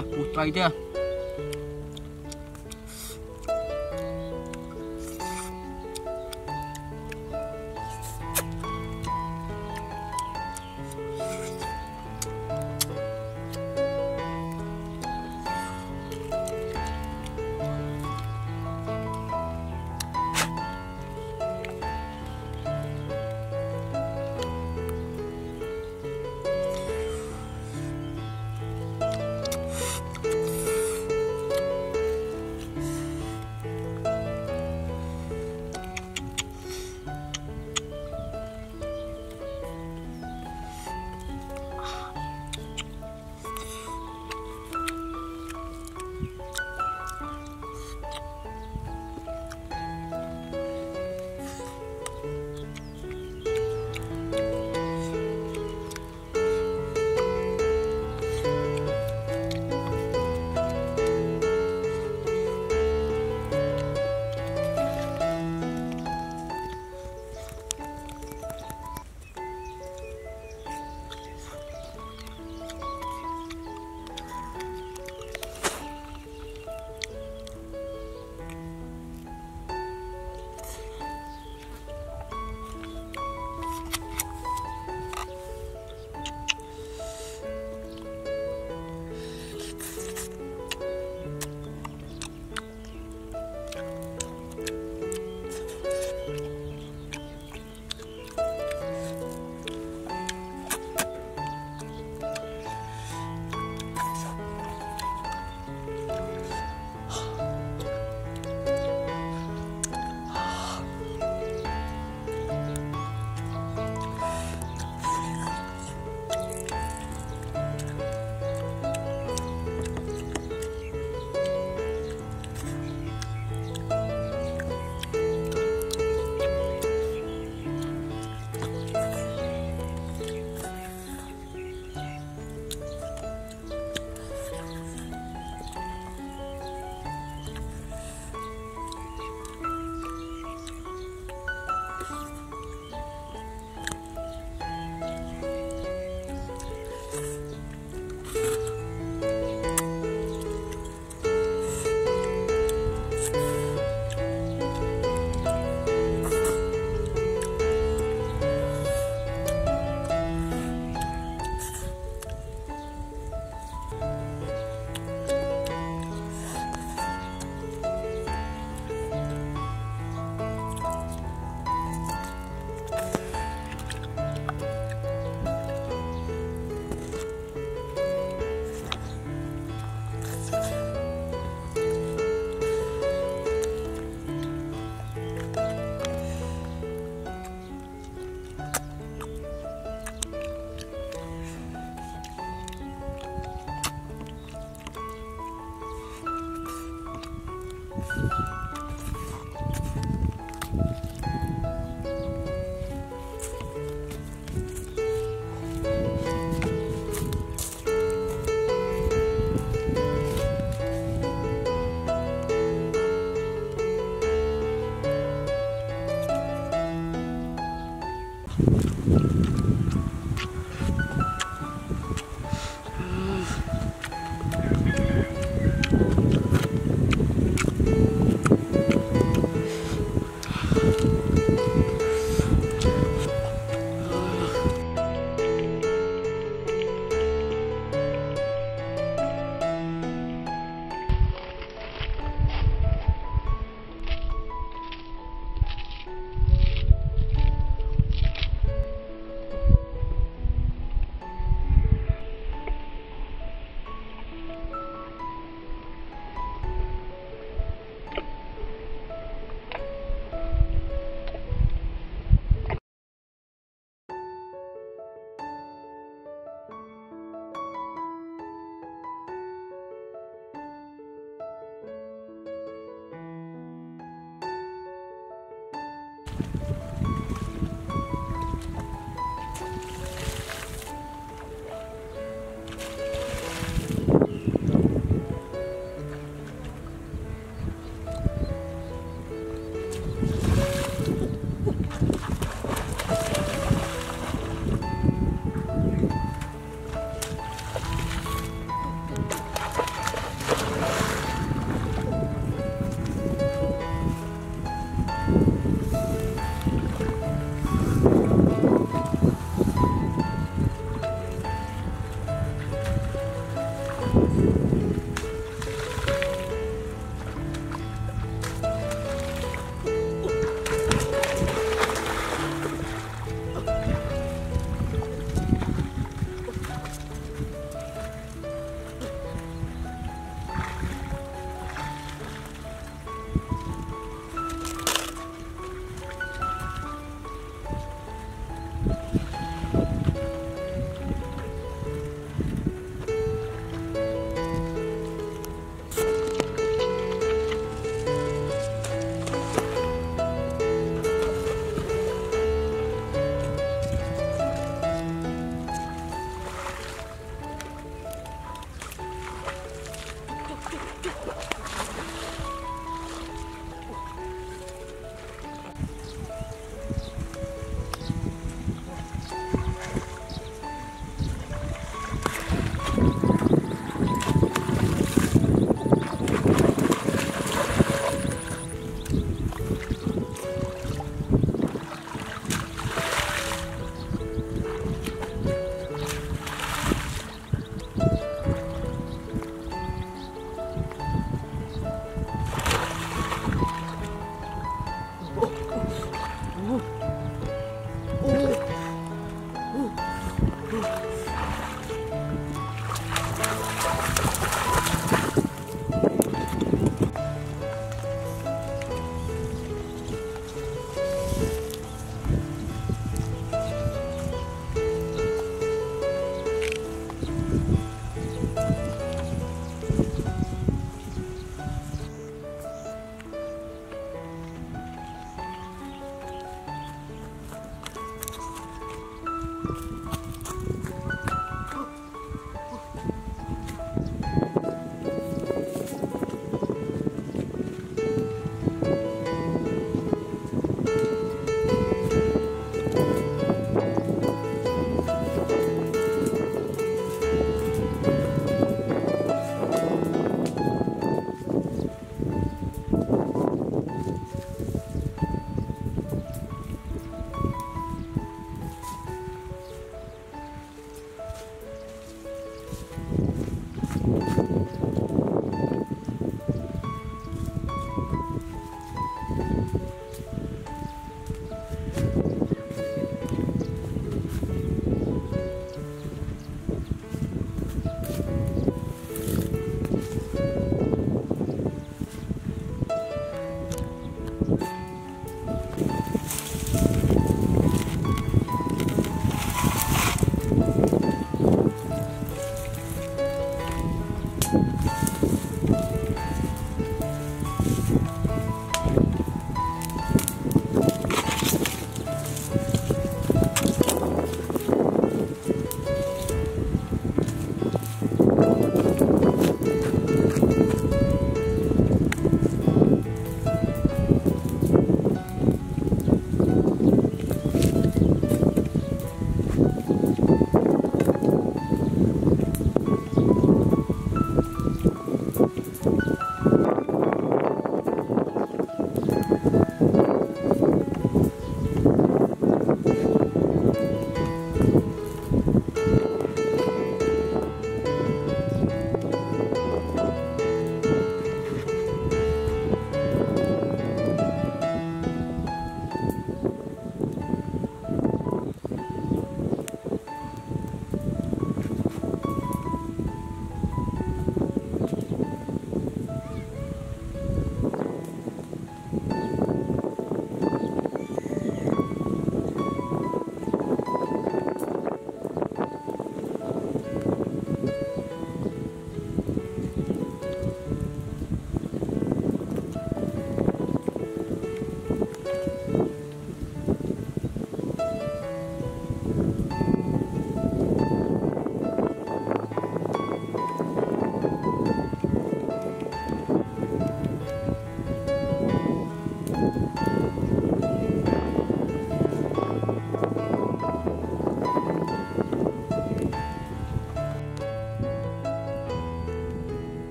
lah Aku try lah.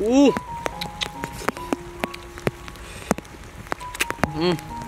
오. 음.